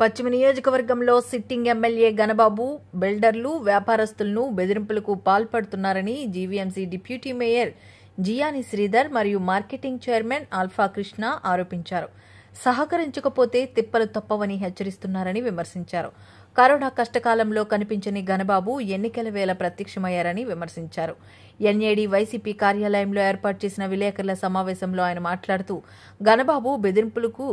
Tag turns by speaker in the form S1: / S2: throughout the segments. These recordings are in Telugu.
S1: పశ్చిమ నియోజకవర్గంలో సిట్టింగ్ ఎమ్మెల్యే గణబాబు బిల్డర్లు వ్యాపారస్తులను బెదిరింపులకు పాల్పడుతున్నారని GVMC deputy mayor Jiyani Sridhar మరియు మార్కెటింగ్ చైర్మన్ ఆల్ఫా కృష్ణ ఆరోపించారు. సహకరించకపోతే తిప్పలు తప్పవని హెచ్చరిస్తున్నారని విమర్శించారు. కరోనా కష్టకాలంలో కనిపించని గణబాబు ఎన్నికల వేళ ప్రత్యక్షమయ్యారని విమర్శించారు. ఎన్ఏడి వైసీపీ కార్యాలయంలో ఏర్పాటు చేసిన విలేకరుల సమావేశంలో ఆయన మాట్లాడుతూ గణబాబు బెదిరింపులకు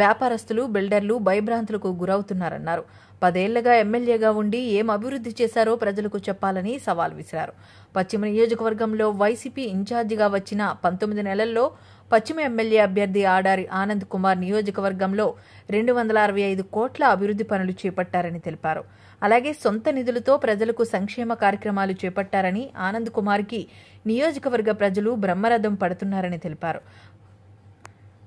S1: వ్యాపారస్తులు బిల్డర్లు భయభ్రాంతులకు గురవుతున్నారన్నారు. పదేళ్ళుగా ఎమ్మెల్యేగా ఉండి ఏం అభివృద్ధి చేశారో ప్రజలకు చెప్పాలని సవాల్ విసిరారు. పశ్చిమ నియోజకవర్గంలో వైసీపీ ఇన్ఛార్జిగా వచ్చిన పంతొమ్మిది నెలల్లో పశ్చిమ ఎమ్మెల్యే అభ్యర్థి ఆడారి ఆనంద్ కుమార్ నియోజకవర్గంలో రెండు వందల అరవై ఐదు కోట్ల అభివృద్ధి పనులు చేపట్టారని తెలిపారు. అలాగే సొంత నిధులతో ప్రజలకు సంక్షేమ కార్యక్రమాలు చేపట్టారని ఆనంద్ కుమార్కి నియోజకవర్గ ప్రజలు బ్రహ్మరథం పడుతున్నారని తెలిపారు.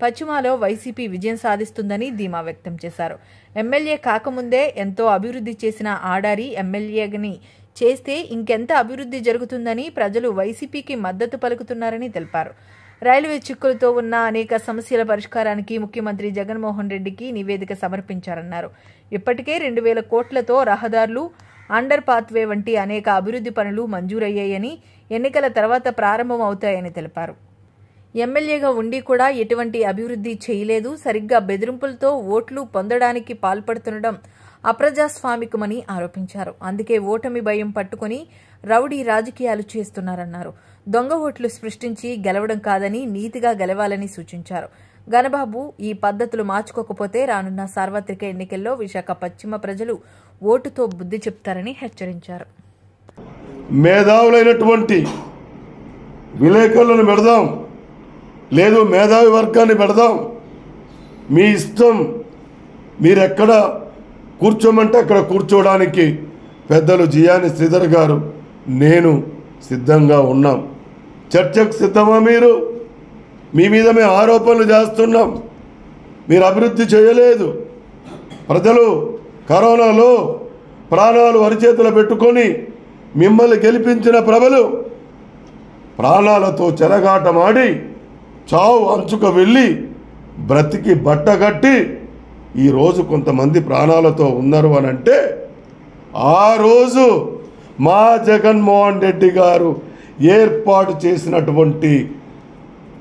S1: పశ్చిమలో వైసీపీ విజయం సాధిస్తుందని ధీమా వ్యక్తం చేశారు. ఎమ్మెల్యే కాకముందే ఎంతో అభివృద్ధి చేసిన ఆడారి ఎమ్మెల్యేని చేస్తే ఇంకెంత అభివృద్ధి జరుగుతుందని ప్రజలు వైసీపీకి మద్దతు పలుకుతున్నారని తెలిపారు. రైల్వే చిక్కులతో ఉన్న అనేక సమస్యల పరిష్కారానికి ముఖ్యమంత్రి జగన్మోహన్ రెడ్డికి నివేదిక సమర్పించారన్నారు. ఇప్పటికే రెండు వేల కోట్లతో రహదారులు అండర్ పాత్వే వంటి అనేక అభివృద్ధి పనులు మంజూరయ్యాయని ఎన్నికల తర్వాత ప్రారంభం అవుతాయని తెలిపారు. ఎమ్మెల్యేగా ఉండి కూడా ఎటువంటి అభివృద్ధి చేయలేదు. సరిగ్గా బెదిరింపులతో ఓట్లు పొందడానికి పాల్పడుతుండడం అప్రజాస్వామికమని ఆరోపించారు. అందుకే ఓటమి భయం పట్టుకుని రౌడీ రాజకీయాలు చేస్తున్నారన్నారు. దొంగ ఓట్లు సృష్టించి గెలవడం కాదని నీతిగా గెలవాలని సూచించారు. గణబాబు ఈ పద్ధతులు మార్చుకోకపోతే రానున్న సార్వత్రిక ఎన్నికల్లో విశాఖ పశ్చిమ ప్రజలు ఓటుతో బుద్ధి చెప్తారని హెచ్చరించారు.
S2: మేధావులైనటువంటి విలేకరులను పెడదాం. లేదు మేధావి వర్గాన్ని పెడదాం. మీ ఇష్టం. మీరెక్కడ కూర్చోమంటే అక్కడ కూర్చోవడానికి పెద్దలు జియాని శ్రీధర్ గారు నేను సిద్ధంగా ఉన్నాం. చర్చకు సిద్ధమా మీరు? మీ మీద మేము ఆరోపణలు చేస్తున్నాం. మీరు అభివృద్ధి చేయలేదు. ప్రజలు కరోనాలో ప్రాణాలు అరిచేతులు పెట్టుకొని మిమ్మల్ని గెలిపించిన ప్రభలు ప్రాణాలతో చెరగాటమాడి చావు అంచుకు వెళ్ళి బ్రతికి బట్టగట్టి ఈరోజు కొంతమంది ప్రాణాలతో ఉన్నారు అని అంటే ఆ రోజు మా జగన్మోహన్ రెడ్డి గారు ఏర్పాటు చేసినటువంటి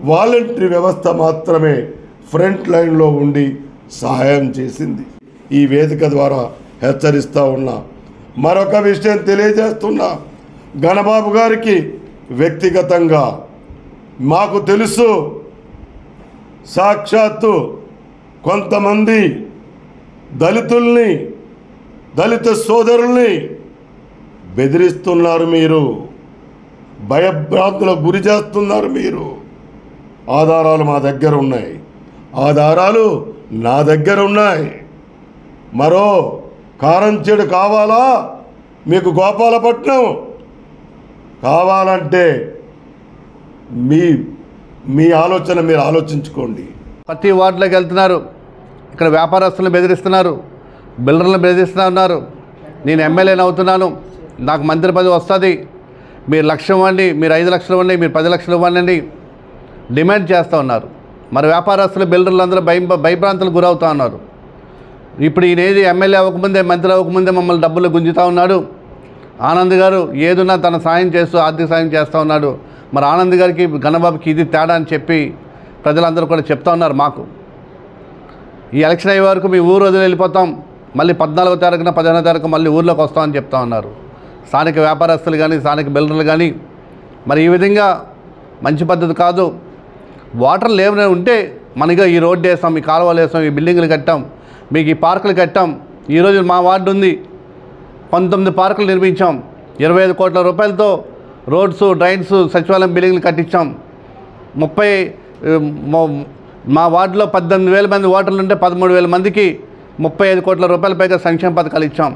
S2: వాలంటరీ వ్యవస్థ మాత్రమే ఫ్రంట్ లైన్లో ఉండి సహాయం చేసింది. ఈ వేదిక ద్వారా హెచ్చరిస్తూ ఉన్నా మరొక విషయం తెలియజేస్తున్నా గణబాబు గారికి వ్యక్తిగతంగా మాకు తెలుసు సాక్షాత్తు కొంతమంది దళితుల్ని దళిత సోదరుల్ని బెదిరిస్తున్నారు మీరు. భయభ్రాంతులకు గురి చేస్తున్నారు మీరు. ఆధారాలు మా దగ్గర ఉన్నాయి. ఆధారాలు నా దగ్గర ఉన్నాయి. మరో కారంచేడు కావాలా? మీకు గోపాలపట్నం కావాలంటే మీ మీ ఆలోచన మీరు ఆలోచించుకోండి.
S3: ప్రతి వార్డులోకి వెళ్తున్నారు. ఇక్కడ వ్యాపారస్తులను బెదిరిస్తున్నారు. బిల్డర్లను బెదిరిస్తూ ఉన్నారు. నేను ఎమ్మెల్యేని అవుతున్నాను. నాకు మంత్రి పదవి వస్తుంది. మీరు లక్ష ఇవ్వండి మీరు ఐదు లక్షలు ఇవ్వండి మీరు పది లక్షలు ఇవ్వండి డిమాండ్ చేస్తూ ఉన్నారు. మరి వ్యాపారస్తులు బిల్డర్లు అందరూ భయం భయభ్రాంతులు గురవుతూ ఉన్నారు. ఇప్పుడు ఈయన ఏది ఎమ్మెల్యే అవ్వకముందే మంత్రి అవ్వకముందే మమ్మల్ని డబ్బులు గుంజుతూ ఉన్నాడు. ఆనంద్ గారు ఏదున్నా తన సాయం చేస్తూ ఆర్థిక సాయం చేస్తూ ఉన్నాడు. మరి ఆనంద్ గారికి గణబాబుకి ఇది తేడా అని చెప్పి ప్రజలందరూ కూడా చెప్తా ఉన్నారు మాకు. ఈ ఎలక్షన్ అయ్యే వరకు మీ ఊరు వదిలి వెళ్ళిపోతాం మళ్ళీ పద్నాలుగో తారీఖున పదిహేనో తారీఖు మళ్ళీ ఊర్లోకి వస్తామని చెప్తా ఉన్నారు. స్థానిక వ్యాపారస్తులు కానీ స్థానిక బిల్డర్లు కానీ మరి ఈ విధంగా మంచి పద్ధతి కాదు. వాటర్ లేవనే ఉంటే మనగా ఈ రోడ్డు వేస్తాం ఈ కాలువలు వేస్తాం ఈ బిల్డింగ్లు కట్టాం మీకు ఈ పార్కులు కట్టాం. ఈరోజు మా వార్డు ఉంది. పంతొమ్మిది పార్కులు నిర్మించాం. ఇరవై ఐదు కోట్ల రూపాయలతో రోడ్స్ డ్రైన్స్ సచివాలయం బిల్డింగ్లు కట్టించాం. ముప్పై మా వార్డులో పద్దెనిమిది వేల మంది ఓటర్లు ఉంటే పదమూడు వేల మందికి ముప్పై ఐదు కోట్ల రూపాయల పైగా సంక్షేమ పథకాలు ఇచ్చాం.